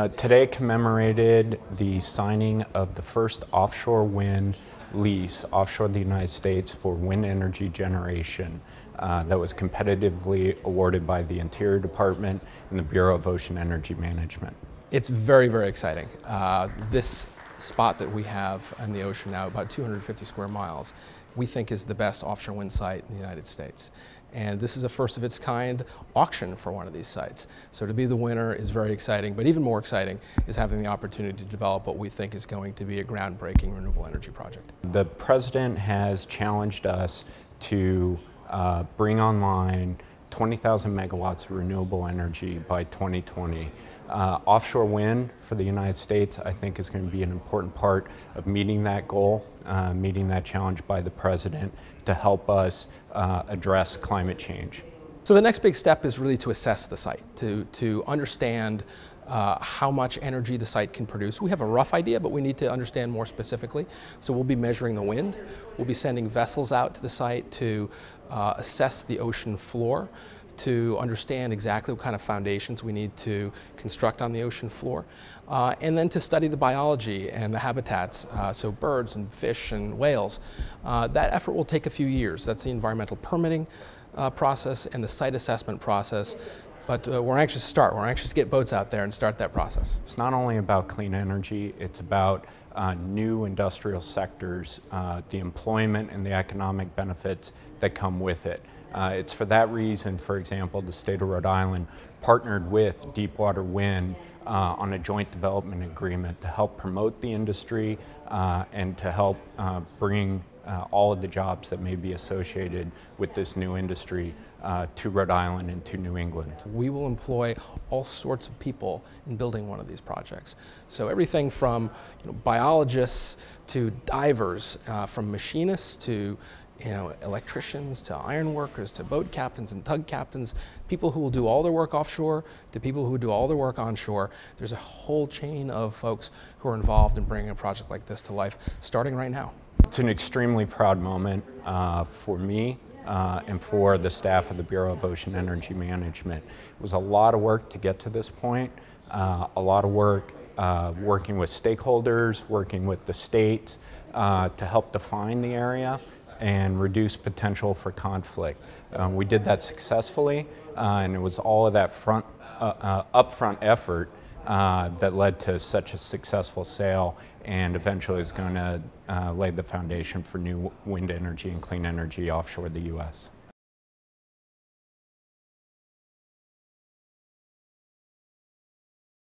Uh, today commemorated the signing of the first offshore wind lease offshore the United States for wind energy generation uh, that was competitively awarded by the Interior Department and the Bureau of Ocean Energy Management. It's very, very exciting. Uh, this spot that we have in the ocean now, about 250 square miles, we think is the best offshore wind site in the United States. And this is a first of its kind auction for one of these sites. So to be the winner is very exciting, but even more exciting is having the opportunity to develop what we think is going to be a groundbreaking renewable energy project. The president has challenged us to uh, bring online 20,000 megawatts of renewable energy by 2020. Uh, offshore wind for the United States, I think, is going to be an important part of meeting that goal, uh, meeting that challenge by the president to help us uh, address climate change. So the next big step is really to assess the site, to, to understand uh, how much energy the site can produce. We have a rough idea, but we need to understand more specifically. So we'll be measuring the wind. We'll be sending vessels out to the site to uh, assess the ocean floor to understand exactly what kind of foundations we need to construct on the ocean floor, uh, and then to study the biology and the habitats, uh, so birds and fish and whales. Uh, that effort will take a few years. That's the environmental permitting uh, process and the site assessment process. But uh, we're anxious to start. We're anxious to get boats out there and start that process. It's not only about clean energy, it's about uh, new industrial sectors, uh, the employment and the economic benefits that come with it. Uh, it's for that reason, for example, the state of Rhode Island partnered with Deepwater Wind uh, on a joint development agreement to help promote the industry uh, and to help bring uh, all of the jobs that may be associated with this new industry uh, to Rhode Island and to New England. We will employ all sorts of people in building one of these projects. So everything from you know, biologists to divers, uh, from machinists to you know, electricians to iron workers to boat captains and tug captains, people who will do all their work offshore to people who do all their work onshore. There's a whole chain of folks who are involved in bringing a project like this to life, starting right now. It's an extremely proud moment uh, for me uh, and for the staff of the Bureau of Ocean Energy Management. It was a lot of work to get to this point, uh, a lot of work uh, working with stakeholders, working with the states uh, to help define the area and reduce potential for conflict. Um, we did that successfully, and it was all of that front, upfront effort uh, that led to such a successful sale and eventually is going to uh, lay the foundation for new wind energy and clean energy offshore the U.S.